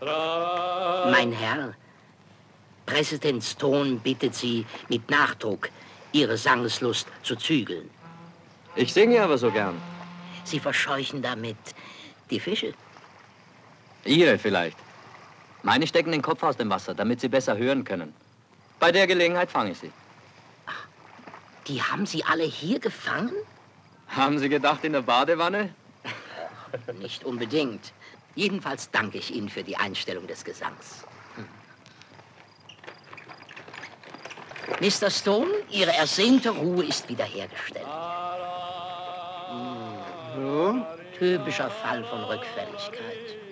Mein Herr, Präsident Stone bittet Sie mit Nachdruck, Ihre Sangeslust zu zügeln. Ich singe aber so gern. Sie verscheuchen damit die Fische. Ihre vielleicht. Meine stecken den Kopf aus dem Wasser, damit sie besser hören können. Bei der Gelegenheit fange ich sie. Die haben Sie alle hier gefangen? Haben Sie gedacht in der Badewanne? Nicht unbedingt. Jedenfalls danke ich Ihnen für die Einstellung des Gesangs. Hm. Mr. Stone, Ihre ersehnte Ruhe ist wiederhergestellt. Hm. Typischer Fall von Rückfälligkeit.